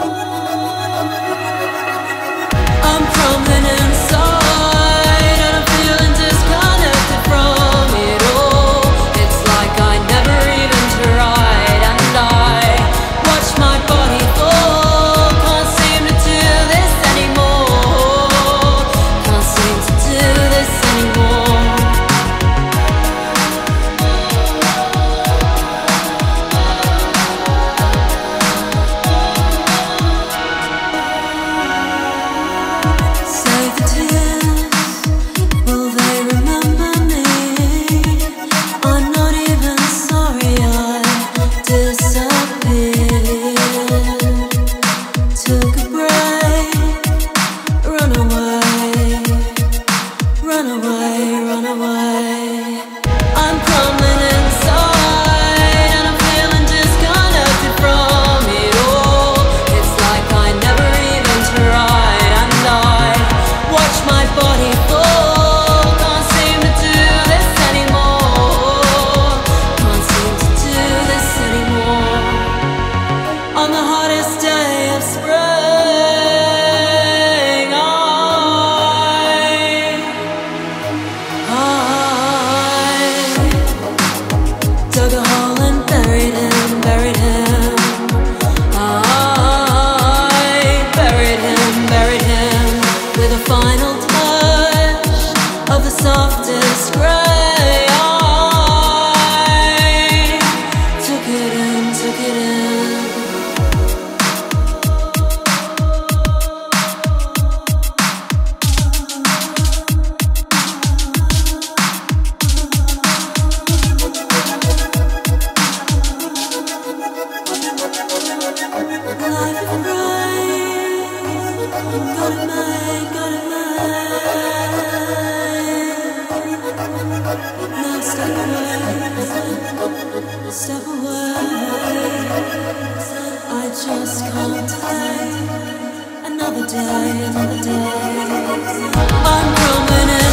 Oh, softest. I took it in, took it in. Life is bright, got it made. Another day, another day. I'm inside.